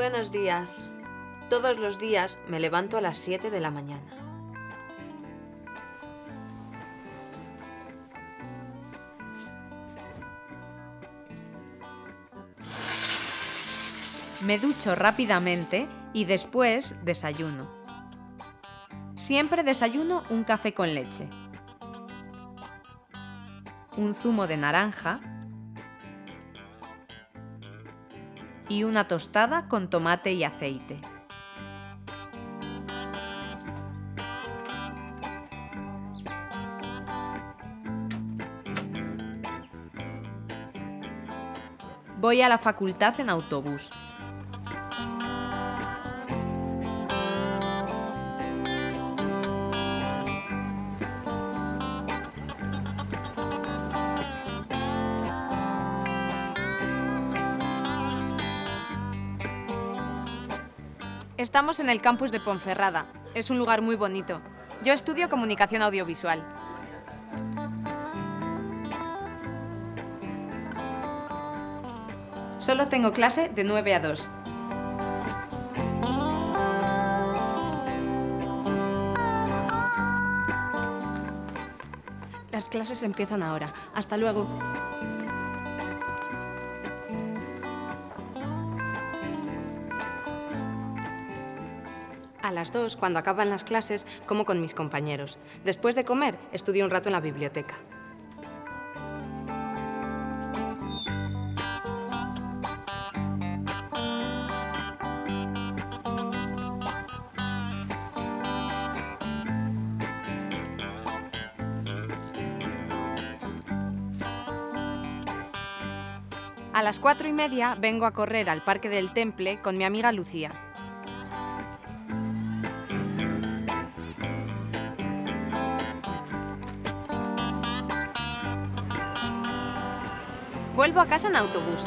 Buenos días. Todos los días me levanto a las 7 de la mañana. Me ducho rápidamente y después desayuno. Siempre desayuno un café con leche, un zumo de naranja y una tostada con tomate y aceite. Voy a la facultad en autobús. Estamos en el campus de Ponferrada. Es un lugar muy bonito. Yo estudio comunicación audiovisual. Solo tengo clase de 9 a 2. Las clases empiezan ahora. Hasta luego. A las 2, cuando acaban las clases, como con mis compañeros. Después de comer, estudio un rato en la biblioteca. A las cuatro y media vengo a correr al Parque del Temple con mi amiga Lucía. Vuelvo a casa en autobús.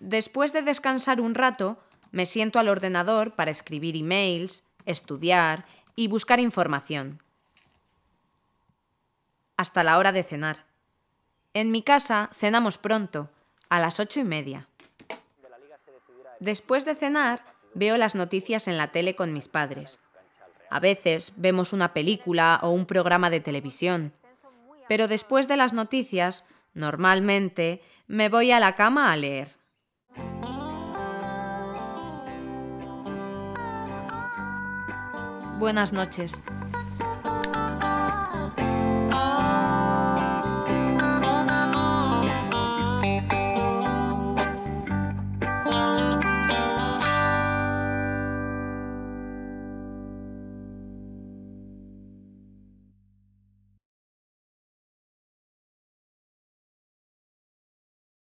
Después de descansar un rato, me siento al ordenador para escribir emails, estudiar y buscar información. Hasta la hora de cenar. En mi casa cenamos pronto, a las ocho y media. Después de cenar, veo las noticias en la tele con mis padres. A veces vemos una película o un programa de televisión. Pero después de las noticias, normalmente me voy a la cama a leer. Buenas noches.